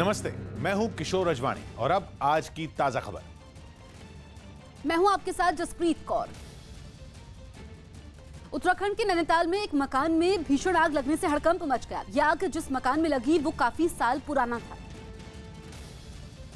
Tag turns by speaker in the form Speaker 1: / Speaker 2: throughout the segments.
Speaker 1: नमस्ते मैं हूँ किशोर अजवाणी और अब आज की ताज़ा खबर।
Speaker 2: मैं हूँ आपके साथ जसप्रीत कौर। उत्तराखंड के नैनीताल में एक मकान में भीषण आग लगने से हड़कंप मच गया। यह आग जिस मकान में लगी वो काफ़ी साल पुराना था।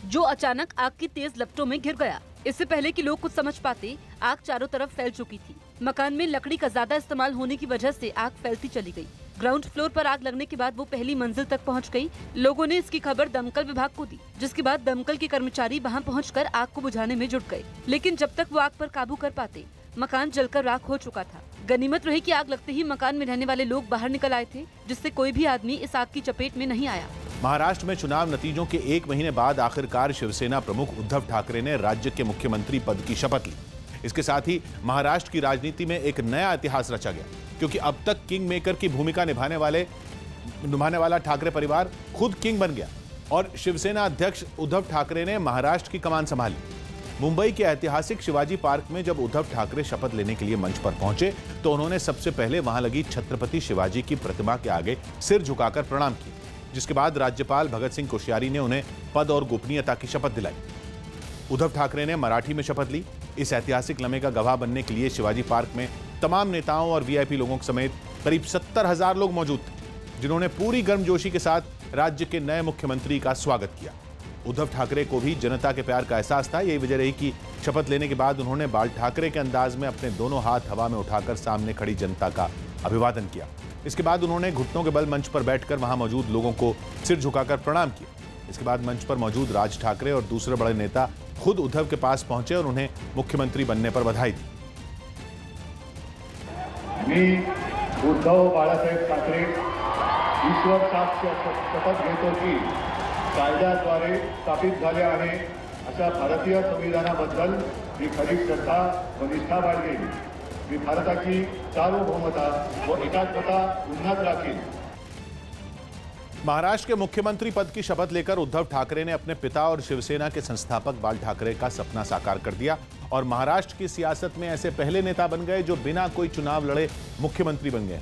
Speaker 3: जो अचानक आग की तेज लपटों में घिर गया। इससे पहले कि लोग कुछ समझ पाते आग चारों तरफ़ फैल चुकी थी। मकान में लकड़ी का ज़्यादा इस्तेमाल होने की वजह से आग फैलती चली गई। ग्राउंड फ्लोर पर आग लगने के बाद वो पहली मंजिल तक पहुँच गई। लोगों ने इसकी खबर दमकल विभाग को दी, जिसके बाद दमकल के कर्मचारी वहाँ पहुंचकर आग को बुझाने में जुट गए। लेकिन जब तक वो आग पर काबू कर पाते, मकान जलकर राख हो चुका था। गनीमत रही कि आग लगते ही मकान में रहने वाले लोग बाहर निकल आए थे, जिससे कोई भी आदमी इस आग की चपेट में नहीं आया।
Speaker 1: महाराष्ट्र में चुनाव नतीजों के एक महीने बाद आखिरकार शिवसेना प्रमुख उद्धव ठाकरे ने राज्य के मुख्यमंत्री पद की शपथ ली। इसके साथ ही महाराष्ट्र की राजनीति में एक नया इतिहास रचा गया, क्योंकि अब तक किंग मेकर की भूमिका निभाने वाले, निभाने वाला ठाकरे परिवार खुद किंग बन गया और शिवसेना अध्यक्ष उद्धव ठाकरे ने महाराष्ट्र की कमान संभाली। मुंबई के ऐतिहासिक शिवाजी पार्क में जब उद्धव ठाकरे शपथ लेने के लिए मंच पर पहुँचे तो उन्होंने सबसे पहले वहाँ लगी छत्रपति शिवाजी की प्रतिमा के आगे सिर झुकाकर प्रणाम किया, जिसके बाद राज्यपाल भगत सिंह कोश्यारी ने उन्हें पद और गोपनीयता की शपथ दिलाई। उद्धव ठाकरे ने मराठी में शपथ ली इस ऐतिहासिक लम्हे का गवाह बनने के लिए शिवाजी पार्क में तमाम नेताओं और वीआईपी लोगों के समेत करीब सत्तर हज़ार लोग मौजूद थे, जिन्होंने पूरी गर्मजोशी के साथ राज्य के नए मुख्यमंत्री का स्वागत किया। उद्धव ठाकरे को भी जनता के प्यार का एहसास था। यही वजह रही कि शपथ लेने के बाद उन्होंने बाल ठाकरे के अंदाज में अपने दोनों हाथ हवा में उठाकर सामने खड़ी जनता का अभिवादन किया। इसके बाद उन्होंने घुटनों के बल मंच पर बैठकर वहाँ मौजूद लोगों को सिर झुकाकर प्रणाम किया। इसके बाद मंच पर मौजूद राज ठाकरे और दूसरे बड़े नेता खुद उद्धव के पास पहुँचे और उन्हें मुख्यमंत्री बनने पर बधाई दी।
Speaker 4: मी उद्धव बाळासाहेब ईश्वर साक्ष शपथ घेतो की कायद्याद्वारे स्थापित झाले आहे अशा भारतीय संविधानाबद्दल मी खरी श्रद्धा व निष्ठा बाळगेन. मी भारताची सार्वभौमता व एकात्मता उन्नत राखीन.
Speaker 1: महाराष्ट्र के मुख्यमंत्री पद की शपथ लेकर उद्धव ठाकरे ने अपने पिता और शिवसेना के संस्थापक बाल ठाकरे का सपना साकार कर दिया और महाराष्ट्र की सियासत में ऐसे पहले नेता बन गए जो बिना कोई चुनाव लड़े मुख्यमंत्री बन गए।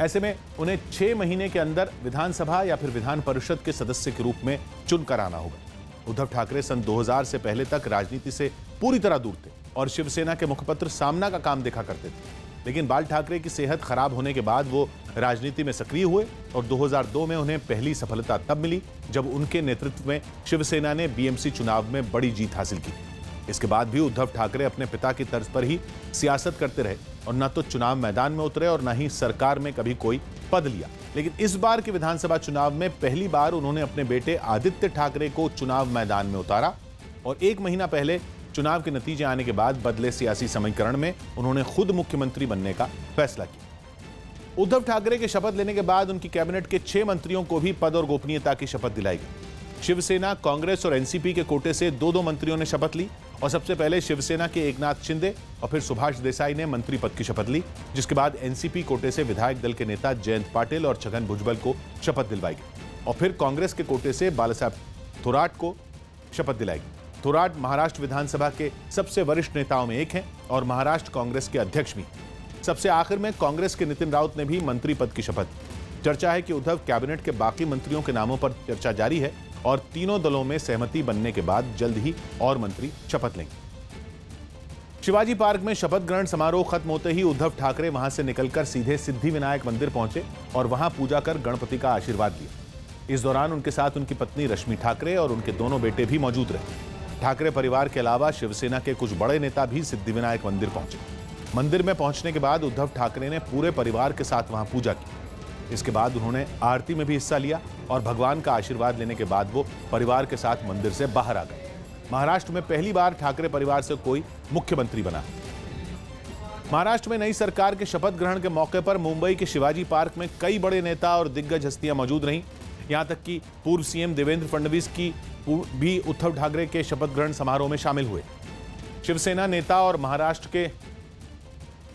Speaker 1: ऐसे में उन्हें छह महीने के अंदर विधानसभा या फिर विधान परिषद के सदस्य के रूप में चुनकर आना होगा। उद्धव ठाकरे सन 2000 से पहले तक राजनीति से पूरी तरह दूर थे और शिवसेना के मुखपत्र सामना का काम देखा करते थे। लेकिन बाल ठाकरे की सेहत खराब होने के बाद वो राजनीति में सक्रिय हुए और 2002 में उन्हें पहली सफलता तब मिली जब उनके नेतृत्व में शिवसेना ने बीएमसी चुनाव में बड़ी जीत हासिल की। इसके बाद भी उद्धव ठाकरे अपने पिता की तर्ज पर ही सियासत करते रहे और न तो चुनाव मैदान में उतरे और न ही सरकार में कभी कोई पद लिया। लेकिन इस बार के विधानसभा चुनाव में पहली बार उन्होंने अपने बेटे आदित्य ठाकरे को चुनाव मैदान में उतारा और एक महीना पहले चुनाव के नतीजे आने के बाद बदले सियासी समीकरण में उन्होंने खुद मुख्यमंत्री बनने का फैसला किया। उद्धव ठाकरे के शपथ लेने के बाद उनकी कैबिनेट के छह मंत्रियों को भी पद और गोपनीयता की शपथ दिलाई गई। शिवसेना, कांग्रेस और एनसीपी के कोटे से दो दो मंत्रियों ने शपथ ली और सबसे पहले शिवसेना के एकनाथ शिंदे और फिर सुभाष देसाई ने मंत्री पद की शपथ ली, जिसके बाद एनसीपी कोटे से विधायक दल के नेता जयंत पाटिल और छगन भुजबल को शपथ दिलवाई गई और फिर कांग्रेस के कोटे से बालासाहेब थोराट को शपथ दिलाई गई। थोराट महाराष्ट्र विधानसभा के सबसे वरिष्ठ नेताओं में एक हैं और महाराष्ट्र कांग्रेस के अध्यक्ष भी। सबसे आखिर में कांग्रेस के नितिन राउत ने भी मंत्री पद की शपथ। चर्चा है कि उद्धव कैबिनेट के बाकी मंत्रियों के नामों पर चर्चा जारी है और तीनों दलों में सहमति बनने के बाद जल्द ही और मंत्री शपथ लेंगे। शिवाजी पार्क में शपथ ग्रहण समारोह खत्म होते ही उद्धव ठाकरे वहाँ से निकलकर सीधे सिद्धि विनायक मंदिर पहुँचे और वहाँ पूजा कर गणपति का आशीर्वाद लिया। इस दौरान उनके साथ उनकी पत्नी रश्मि ठाकरे और उनके दोनों बेटे भी मौजूद रहे। ठाकरे परिवार के अलावा शिवसेना के कुछ बड़े नेता भी सिद्धिविनायक मंदिर पहुँचे। मंदिर में पहुँचने के बाद उद्धव ठाकरे ने पूरे परिवार के साथ वहाँ पूजा की। इसके बाद उन्होंने आरती में भी हिस्सा लिया और भगवान का आशीर्वाद लेने के बाद वो परिवार के साथ मंदिर से बाहर आ गए। महाराष्ट्र में पहली बार ठाकरे परिवार से कोई मुख्यमंत्री बना। महाराष्ट्र में नई सरकार के शपथ ग्रहण के मौके पर मुंबई के शिवाजी पार्क में कई बड़े नेता और दिग्गज हस्तियाँ मौजूद रहीं। यहाँ तक कि पूर्व सीएम देवेंद्र फडणवीस की भी उद्धव ठाकरे के शपथ ग्रहण समारोह में शामिल हुए। शिवसेना नेता और महाराष्ट्र के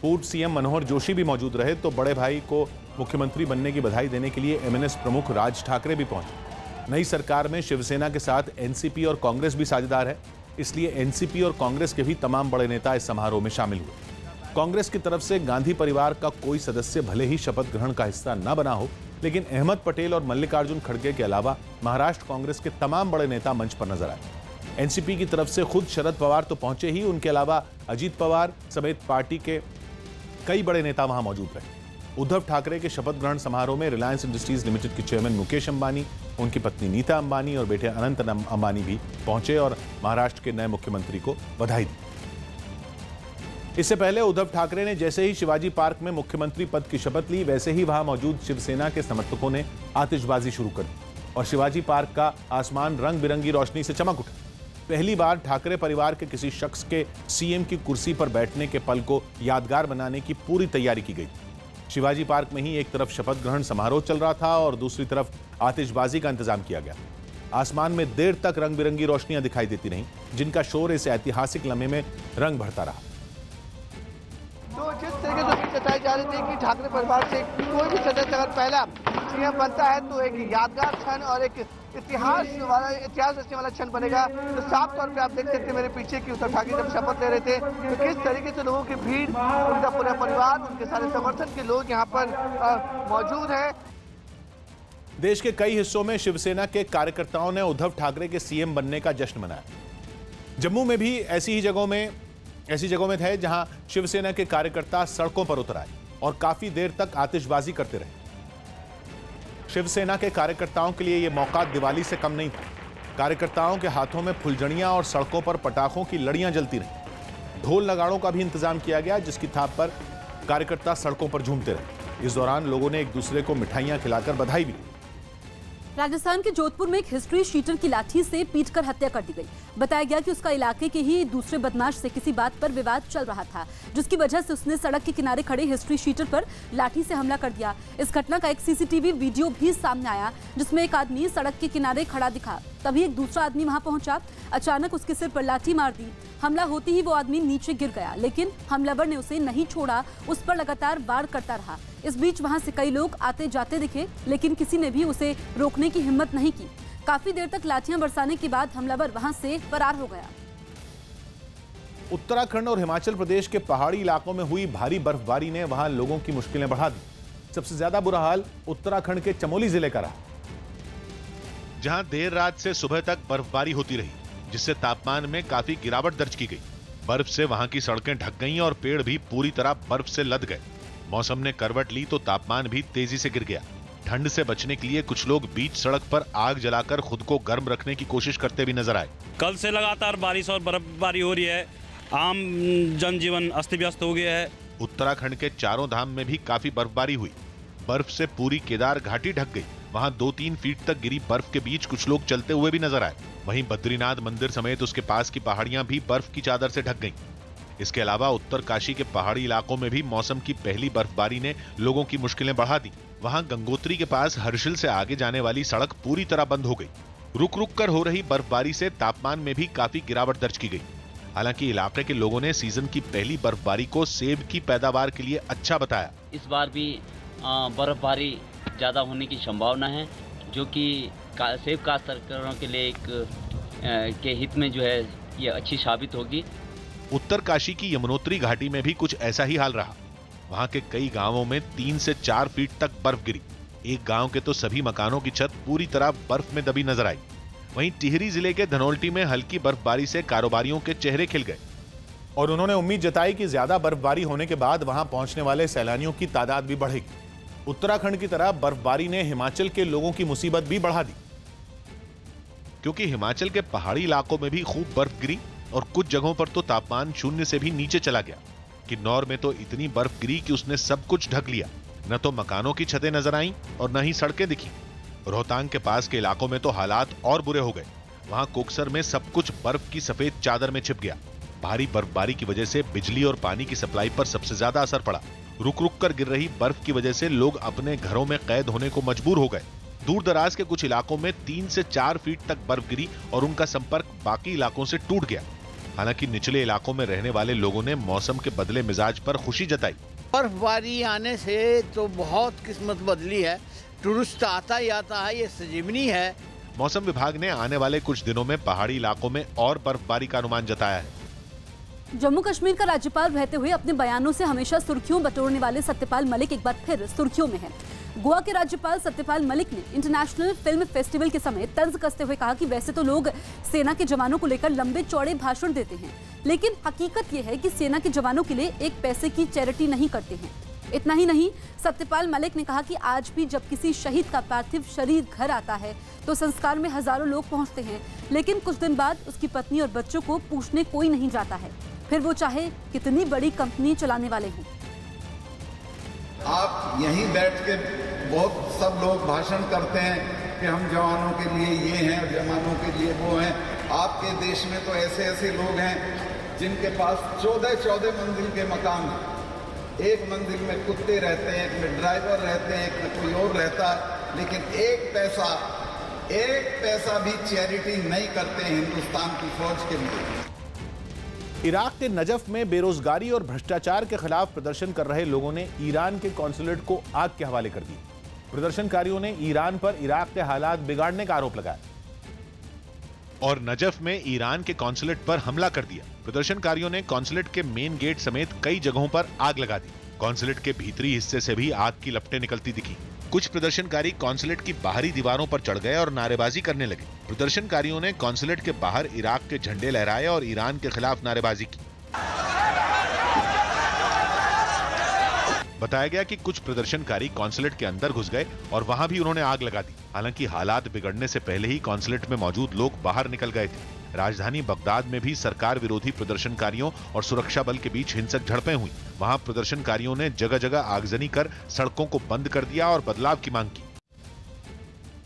Speaker 1: पूर्व सीएम मनोहर जोशी भी मौजूद रहे तो बड़े भाई को मुख्यमंत्री बनने की बधाई देने के लिए एमएनएस प्रमुख राज ठाकरे भी पहुँचे। नई सरकार में शिवसेना के साथ एनसीपी और कांग्रेस भी साझेदार है, इसलिए एनसीपी और कांग्रेस के भी तमाम बड़े नेता इस समारोह में शामिल हुए। कांग्रेस की तरफ़ से गांधी परिवार का कोई सदस्य भले ही शपथ ग्रहण का हिस्सा न बना हो लेकिन अहमद पटेल और मल्लिकार्जुन खड़गे के अलावा महाराष्ट्र कांग्रेस के तमाम बड़े नेता मंच पर नज़र आए। एनसीपी की तरफ़ से खुद शरद पवार तो पहुँचे ही, उनके अलावा अजीत पवार समेत पार्टी के कई बड़े नेता वहाँ मौजूद रहे। उद्धव ठाकरे के शपथ ग्रहण समारोह में रिलायंस इंडस्ट्रीज़ लिमिटेड के चेयरमैन मुकेश अंबानी, उनकी पत्नी नीता अंबानी और बेटे अनंत अंबानी भी पहुँचे और महाराष्ट्र के नए मुख्यमंत्री को बधाई दी। इससे पहले उद्धव ठाकरे ने जैसे ही शिवाजी पार्क में मुख्यमंत्री पद की शपथ ली, वैसे ही वहाँ मौजूद शिवसेना के समर्थकों ने आतिशबाजी शुरू कर दी और शिवाजी पार्क का आसमान रंग बिरंगी रोशनी से चमक उठा। पहली बार ठाकरे परिवार के किसी शख्स के सीएम की कुर्सी पर बैठने के पल को यादगार बनाने की पूरी तैयारी की गई। शिवाजी पार्क में ही एक तरफ़ शपथ ग्रहण समारोह चल रहा था और दूसरी तरफ़ आतिशबाजी का इंतज़ाम किया गया। आसमान में देर तक रंग बिरंगी रोशनियाँ दिखाई देती रहीं, जिनका शोर इस ऐतिहासिक लम्हे में रंग भरता रहा।
Speaker 5: रही थी कि, ठाकरे परिवार से कोई भी सदस्य अगर पहला सीएम बनता है तो एक यादगार क्षण और एक इतिहास वाला, इतिहास रचने वाला क्षण बनेगा। तो साफ़ तौर पे आप देख सकते हैं, मेरे पीछे की उद्धव ठाकरे जब शपथ ले रहे थे तो किस तरीके से लोगों की भीड़, उनका पूरा परिवार, उनके सारे समर्थन के लोग यहाँ पर मौजूद हैं।
Speaker 1: देश के कई हिस्सों में शिवसेना के कार्यकर्ताओं ने उद्धव ठाकरे के सीएम बनने का जश्न मनाया। जम्मू में भी ऐसी ही जगहों में, ऐसी जगहों में थे जहाँ शिवसेना के कार्यकर्ता सड़कों पर उतर आए। और काफ़ी देर तक आतिशबाजी करते रहे। शिवसेना के कार्यकर्ताओं के लिए यह मौका दिवाली से कम नहीं था। कार्यकर्ताओं के हाथों में फुलझड़ियाँ और सड़कों पर पटाखों की लड़ियाँ जलती रहीं। ढोल लगाड़ों का भी इंतज़ाम किया गया, जिसकी थाप पर कार्यकर्ता सड़कों पर झूमते रहे। इस दौरान लोगों ने एक दूसरे को मिठाइयाँ खिलाकर बधाई भी दी।
Speaker 2: राजस्थान के जोधपुर में एक हिस्ट्री शीटर की लाठी से पीटकर हत्या कर दी गई। बताया गया कि उसका इलाके के ही दूसरे बदमाश से किसी बात पर विवाद चल रहा था, जिसकी वजह से उसने सड़क के किनारे खड़े हिस्ट्री शीटर पर लाठी से हमला कर दिया। इस घटना का एक सीसीटीवी वीडियो भी सामने आया, जिसमें एक आदमी सड़क के किनारे खड़ा दिखा। तभी एक दूसरा आदमी वहाँ पहुँचा। अचानक उसके सिर पर लाठी मार दी। हमला होते ही वो आदमी नीचे गिर गया लेकिन हमलावर ने उसे नहीं छोड़ा उस पर लगातार वार करता रहा। इस बीच वहाँ से कई लोग आते जाते दिखे लेकिन किसी ने भी उसे रोकने की हिम्मत नहीं की। काफ़ी देर तक लाठियाँ बरसाने के बाद हमलावर वहाँ से फरार हो गया।
Speaker 1: उत्तराखंड और हिमाचल प्रदेश के पहाड़ी इलाकों में हुई भारी बर्फबारी ने वहाँ लोगों की मुश्किलें बढ़ा दी। सबसे ज़्यादा बुरा हाल उत्तराखंड के चमोली ज़िले का रहा। जहाँ देर रात से सुबह तक बर्फबारी होती रही जिससे तापमान में काफ़ी गिरावट दर्ज की गई। बर्फ़ से वहाँ की सड़कें ढक गईं और पेड़ भी पूरी तरह बर्फ़ से लद गए। मौसम ने करवट ली तो तापमान भी तेज़ी से गिर गया। ठंड से बचने के लिए कुछ लोग बीच सड़क पर आग जलाकर खुद को गर्म रखने की कोशिश करते भी नज़र आए।
Speaker 6: कल से लगातार बारिश और बर्फबारी हो रही है। आम जनजीवन अस्त व्यस्त हो गया है।
Speaker 1: उत्तराखंड के चारों धाम में भी काफ़ी बर्फबारी हुई। बर्फ़ से पूरी केदार घाटी ढक गई। वहाँ दो तीन फीट तक गिरी बर्फ़ के बीच कुछ लोग चलते हुए भी नज़र आए। वहीं बद्रीनाथ मंदिर समेत उसके पास की पहाड़ियाँ भी बर्फ़ की चादर से ढक गईं। इसके अलावा उत्तर काशी के पहाड़ी इलाकों में भी मौसम की पहली बर्फबारी ने लोगों की मुश्किलें बढ़ा दी। वहाँ गंगोत्री के पास हर्षिल से आगे जाने वाली सड़क पूरी तरह बंद हो गई। रुक रुक कर हो रही बर्फबारी से तापमान में भी काफ़ी गिरावट दर्ज की गई। हालाँकि इलाके के लोगों ने सीज़न की पहली बर्फबारी को सेब की पैदावार के लिए अच्छा बताया।
Speaker 7: इस बार भी बर्फबारी ज़्यादा होने की संभावना है जो कि का, सेब काश्तकारों के लिए एक आ, के हित में जो है ये अच्छी साबित होगी।
Speaker 1: उत्तर काशी की यमुनोत्री घाटी में भी कुछ ऐसा ही हाल रहा। वहाँ के कई गाँवों में तीन से चार फीट तक बर्फ़ गिरी। एक गाँव के तो सभी मकानों की छत पूरी तरह बर्फ़ में दबी नज़र आई। वहीं टिहरी ज़िले के धनोल्टी में हल्की बर्फबारी से कारोबारियों के चेहरे खिल गए। और उन्होंने उम्मीद जताई कि ज़्यादा बर्फबारी होने के बाद वहाँ पहुँचने वाले सैलानियों की तादाद भी बढ़ेगी। उत्तराखंड की तरह बर्फबारी ने हिमाचल के लोगों की मुसीबत भी बढ़ा दी। क्योंकि हिमाचल के पहाड़ी इलाकों में भी खूब बर्फ़ गिरी और कुछ जगहों पर तो तापमान शून्य से भी नीचे चला गया। किन्नौर में तो इतनी बर्फ़ गिरी कि उसने सब कुछ ढक लिया। न तो मकानों की छतें नज़र आईं और न ही सड़कें दिखी। रोहतांग के पास के इलाकों में तो हालात और बुरे हो गए। वहाँ कोकसर में सब कुछ बर्फ़ की सफ़ेद चादर में छिप गया। भारी बर्फबारी की वजह से बिजली और पानी की सप्लाई पर सबसे ज़्यादा असर पड़ा। रुक रुक कर गिर रही बर्फ़ की वजह से लोग अपने घरों में कैद होने को मजबूर हो गए। दूर दराज के कुछ इलाकों में तीन से चार फीट तक बर्फ़ गिरी और उनका संपर्क बाकी इलाकों से टूट गया। हालाँकि निचले इलाकों में रहने वाले लोगों ने मौसम के बदले मिजाज पर खुशी जताई।
Speaker 8: बर्फबारी आने से तो बहुत किस्मत बदली है। टूरिस्ट आता ही आता है ये सजीवनी है।
Speaker 1: मौसम विभाग ने आने वाले कुछ दिनों में पहाड़ी इलाकों में और बर्फबारी का अनुमान जताया है।
Speaker 2: जम्मू कश्मीर का राज्यपाल रहते हुए अपने बयानों से हमेशा सुर्खियों बटोरने वाले सत्यपाल मलिक एक बार फिर सुर्खियों में हैं। गोवा के राज्यपाल सत्यपाल मलिक ने इंटरनेशनल फ़िल्म फेस्टिवल के समय तंज कसते हुए कहा कि वैसे तो लोग सेना के जवानों को लेकर लंबे चौड़े भाषण देते हैं, लेकिन हकीकत यह है कि सेना के जवानों के लिए एक पैसे की चैरिटी नहीं करते हैं। इतना ही नहीं, सत्यपाल मलिक ने कहा कि आज भी जब किसी शहीद का पार्थिव शरीर घर आता है तो संस्कार में हज़ारों लोग पहुँचते हैं, लेकिन कुछ दिन बाद उसकी पत्नी और बच्चों को पूछने कोई नहीं जाता है। फिर वो चाहे कितनी बड़ी कंपनी चलाने वाले हों।
Speaker 9: आप यहीं बैठ के बहुत सब लोग भाषण करते हैं कि हम जवानों के लिए ये हैं, जवानों के लिए वो हैं। आपके देश में तो ऐसे ऐसे लोग हैं जिनके पास चौदह चौदह मंजिल के मकान हैं। एक मंजिल में कुत्ते रहते हैं, एक में ड्राइवर रहते हैं, एक में कोई और रहता है। लेकिन एक पैसा एक पैसा भी चैरिटी नहीं करते हिंदुस्तान की फौज के लिए।
Speaker 1: इराक के नजफ में बेरोजगारी और भ्रष्टाचार के खिलाफ प्रदर्शन कर रहे लोगों ने ईरान के कॉन्सुलेट को आग के हवाले कर दी। प्रदर्शनकारियों ने ईरान पर इराक के हालात बिगाड़ने का आरोप लगाया। और नजफ में ईरान के कॉन्सुलेट पर हमला कर दिया। प्रदर्शनकारियों ने कॉन्सुलेट के मेन गेट समेत कई जगहों पर आग लगा दी। कॉन्सुलेट के भीतरी हिस्से से भी आग की लपटें निकलती दिखी। कुछ प्रदर्शनकारी कॉन्सुलेट की बाहरी दीवारों पर चढ़ गए और नारेबाजी करने लगे। प्रदर्शनकारियों ने कॉन्सुलेट के बाहर इराक के झंडे लहराए और ईरान के खिलाफ नारेबाजी की। बताया गया कि कुछ प्रदर्शनकारी कॉन्सुलेट के अंदर घुस गए और वहाँ भी उन्होंने आग लगा दी। हालाँकि हालात बिगड़ने से पहले ही कॉन्सुलेट में मौजूद लोग बाहर निकल गए थे। राजधानी बगदाद में भी सरकार विरोधी प्रदर्शनकारियों और सुरक्षा बल के बीच हिंसक झड़पें हुई। वहाँ प्रदर्शनकारियों ने जगह जगह आगजनी कर सड़कों को बंद कर दिया और बदलाव की मांग की।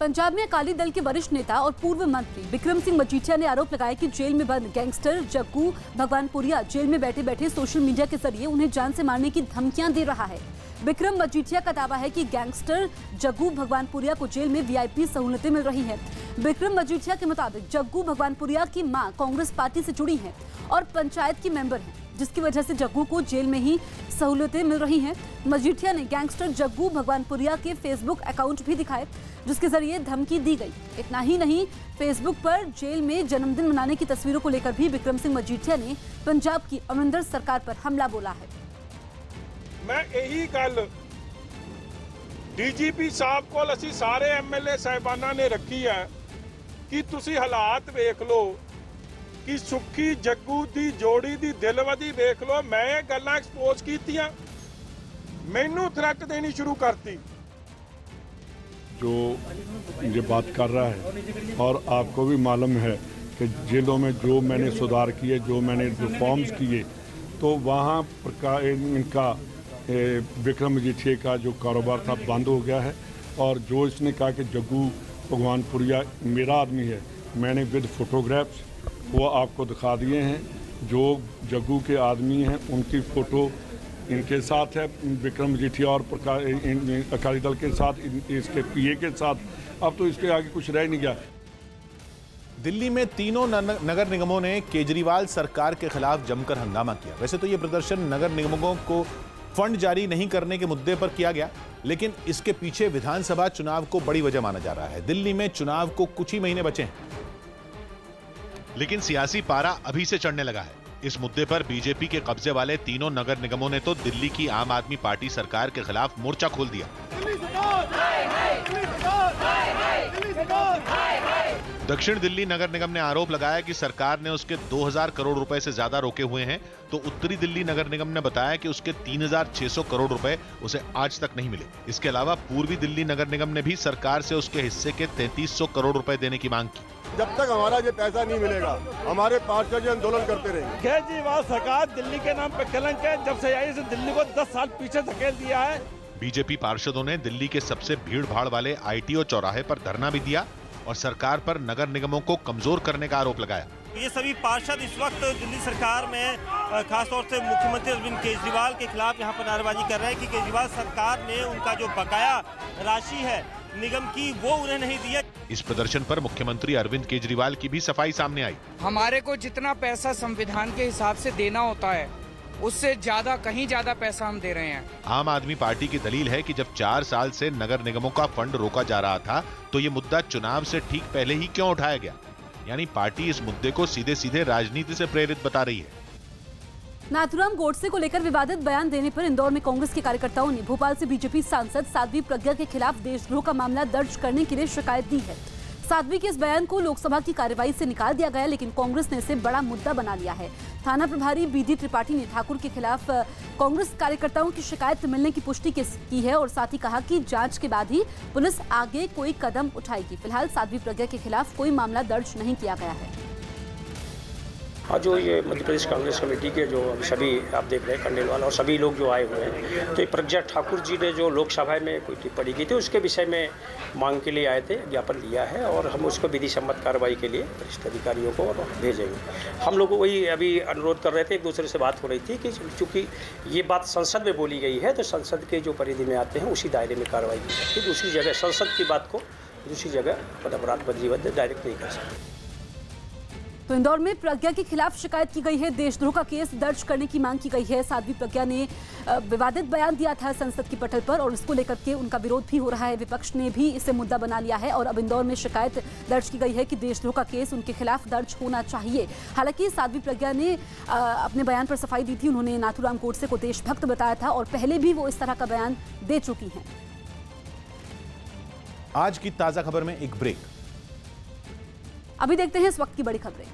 Speaker 2: पंजाब में अकाली दल के वरिष्ठ नेता और पूर्व मंत्री विक्रम सिंह मजीठिया ने आरोप लगाया कि जेल में बंद गैंगस्टर जग्गू भगवानपुरिया जेल में बैठे बैठे सोशल मीडिया के ज़रिए उन्हें जान से मारने की धमकियाँ दे रहा है। विक्रम मजीठिया का दावा है कि गैंगस्टर जग्गू भगवानपुरिया को जेल में वीआईपी सहूलतें मिल रही हैं। विक्रम मजीठिया के मुताबिक जग्गू भगवानपुरिया की माँ कांग्रेस पार्टी से जुड़ी है और पंचायत की मेंबर है, जिसकी वजह से जग्गू को जेल में ही सहूलतें मिल रही हैं मजीठिया ने गैंगस्टर जग्गू भगवानपुरिया के फेसबुक अकाउंट भी दिखाए जिसके जरिए धमकी दी गई इतना ही नहीं फेसबुक पर जेल में जन्मदिन मनाने की तस्वीरों को लेकर भी विक्रम सिंह मजीठिया ने पंजाब की अमरिंदर सरकार पर हमला बोला है
Speaker 10: ਮੈਂ ਇਹੀ ਗੱਲ ਡੀਜੀਪੀ ਸਾਹਿਬ ਕੋਲ ਅਸੀਂ ਸਾਰੇ ਐਮਐਲਏ ਸਾਹਿਬਾਨਾਂ ਨੇ ਰੱਖੀ ਹੈ ਕਿ ਤੁਸੀਂ ਹਾਲਾਤ ਵੇਖ ਲਓ ਕਿ ਸੁੱਖੀ ਜੱਗੂ ਦੀ ਜੋੜੀ ਦੀ ਦਿਲਵਦੀ ਵੇਖ ਲਓ ਮੈਂ ਇਹ ਗੱਲਾਂ ਐਕਸਪੋਜ਼ ਕੀਤੀਆਂ ਮੈਨੂੰ ਥ੍ਰੈਟ ਦੇਣੀ ਸ਼ੁਰੂ ਕਰਤੀ
Speaker 11: जो ये बात कर रहा है और आपको भी मालूम है कि जेलों में जो मैंने सुधार किए जो मैंने रिफॉर्म्स किए तो वहाँ प्रकार इनका ए, विक्रम मजीठिए का जो कारोबार था बंद हो गया है और जो इसने कहा कि जग्गू भगवानपुरिया मेरा आदमी है मैंने विद फोटोग्राफ्स वो आपको दिखा दिए हैं। जो जग्गू के आदमी हैं, उनकी फ़ोटो इनके साथ है। विक्रम मजीठिया और अकाली दल के साथ, इन- इसके पीए के साथ। अब तो इसके आगे कुछ रह नहीं गया।
Speaker 1: दिल्ली में तीनों नगर निगमों ने केजरीवाल सरकार के खिलाफ जमकर हंगामा किया। वैसे तो ये प्रदर्शन नगर निगमों को फंड जारी नहीं करने के मुद्दे पर किया गया, लेकिन इसके पीछे विधानसभा चुनाव को बड़ी वजह माना जा रहा है। दिल्ली में चुनाव को कुछ ही महीने बचे हैं। लेकिन सियासी पारा अभी से चढ़ने लगा है। इस मुद्दे पर बीजेपी के कब्जे वाले तीनों नगर निगमों ने तो दिल्ली की आम आदमी पार्टी सरकार के खिलाफ मोर्चा खोल दिया। दक्षिण दिल्ली नगर निगम ने आरोप लगाया कि सरकार ने उसके 2000 करोड़ रुपए से ज़्यादा रोके हुए हैं तो उत्तरी दिल्ली नगर निगम ने बताया कि उसके 3600 करोड़ रुपए उसे आज तक नहीं मिले। इसके अलावा पूर्वी दिल्ली नगर निगम ने भी सरकार से उसके हिस्से के 3300 करोड़ रुपए देने की मांग की।
Speaker 12: जब तक हमारा ये पैसा नहीं मिलेगा हमारे पार्षद आंदोलन करते रहेंगे।
Speaker 10: केजरीवाल सरकार दिल्ली के नाम पे कलंक है। जब से आई से दिल्ली को 10 साल पीछे धकेल दिया है।
Speaker 1: बीजेपी पार्षदों ने दिल्ली के सबसे भीड़ भाड़ वाले आईटीओ चौराहे पर धरना भी दिया। और सरकार पर नगर निगमों को कमज़ोर करने का आरोप लगाया।
Speaker 13: ये सभी पार्षद इस वक्त दिल्ली सरकार में खासतौर से मुख्यमंत्री अरविंद केजरीवाल के खिलाफ यहाँ पर नारेबाजी कर रहे हैं कि केजरीवाल सरकार ने उनका जो बकाया राशि है निगम की वो उन्हें नहीं दिया
Speaker 1: इस प्रदर्शन पर मुख्यमंत्री अरविंद केजरीवाल की भी सफ़ाई सामने आई।
Speaker 14: हमारे को जितना पैसा संविधान के हिसाब से देना होता है उससे ज़्यादा कहीं ज़्यादा पैसा हम दे रहे हैं।
Speaker 1: आम आदमी पार्टी की दलील है कि जब चार साल से नगर निगमों का फंड रोका जा रहा था तो ये मुद्दा चुनाव से ठीक पहले ही क्यों उठाया गया? यानी पार्टी इस मुद्दे को सीधे सीधे राजनीति से प्रेरित बता रही है।
Speaker 2: नाथुराम गोडसे को लेकर विवादित बयान देने पर इंदौर में कांग्रेस के कार्यकर्ताओं ने भोपाल से बीजेपी सांसद साध्वी प्रज्ञा के खिलाफ देशद्रोह का मामला दर्ज करने के लिए शिकायत दी है। साध्वी के इस बयान को लोकसभा की कार्यवाही से निकाल दिया गया, लेकिन कांग्रेस ने इसे बड़ा मुद्दा बना लिया है। थाना प्रभारी बीडी त्रिपाठी ने ठाकुर के खिलाफ कांग्रेस कार्यकर्ताओं की शिकायत मिलने की पुष्टि की है और साथ ही कहा कि जाँच के बाद ही पुलिस आगे कोई कदम उठाएगी। फ़िलहाल साध्वी प्रज्ञा के खिलाफ कोई मामला दर्ज नहीं किया गया है।
Speaker 15: और जो ये मध्य प्रदेश कांग्रेस कमेटी के जो सभी आप देख रहे हैं, खंडेलवाल और सभी लोग जो आए हुए हैं तो प्रज्ञा ठाकुर जी ने जो लोकसभा में कोई टिप्पणी की थी, उसके विषय में मांग के लिए आए थे, ज्ञापन लिया है और हम उसको विधि सम्मत कार्रवाई के लिए वरिष्ठ अधिकारियों को भेजेंगे। हम लोग वही अभी अनुरोध कर रहे थे, एक दूसरे से बात हो रही थी कि चूँकि ये बात संसद में बोली गई है तो संसद के जो परिधि में आते हैं, उसी दायरे में कार्रवाई की जाती है, दूसरी जगह संसद की बात को दूसरी जगह पदपराध पंजीबद्ध डायरेक्ट नहीं कर सकते।
Speaker 2: तो इंदौर में प्रज्ञा के खिलाफ शिकायत की गई है। देशद्रोह का केस दर्ज करने की मांग की गई है। साध्वी प्रज्ञा ने विवादित बयान दिया था संसद की पटल पर और इसको लेकर के उनका विरोध भी हो रहा है। विपक्ष ने भी इसे मुद्दा बना लिया है और अब इंदौर में शिकायत दर्ज की गई है कि देशद्रोह का केस उनके खिलाफ दर्ज होना चाहिए। हालाँकि साध्वी प्रज्ञा ने अपने बयान पर सफ़ाई दी थी। उन्होंने नाथुराम गोडसे को देशभक्त बताया था और पहले भी वो इस तरह का बयान दे चुकी हैं।
Speaker 1: आज की ताज़ा खबर में एक ब्रेक।
Speaker 2: अभी देखते हैं इस वक्त की बड़ी खबरें।